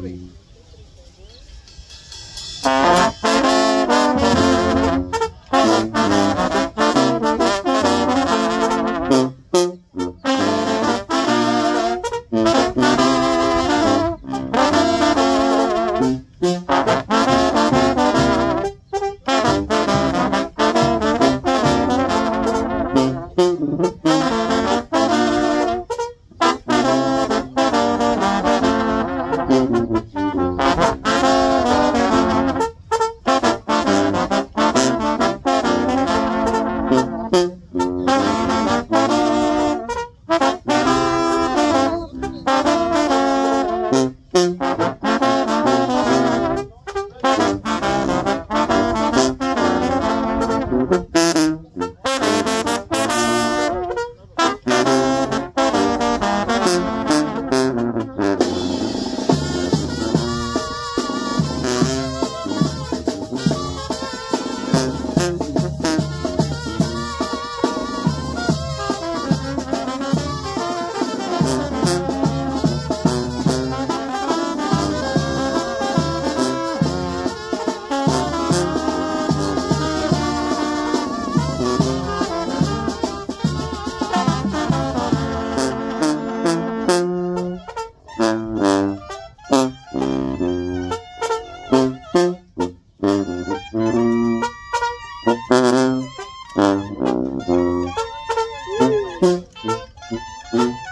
coming. Mm-hmm.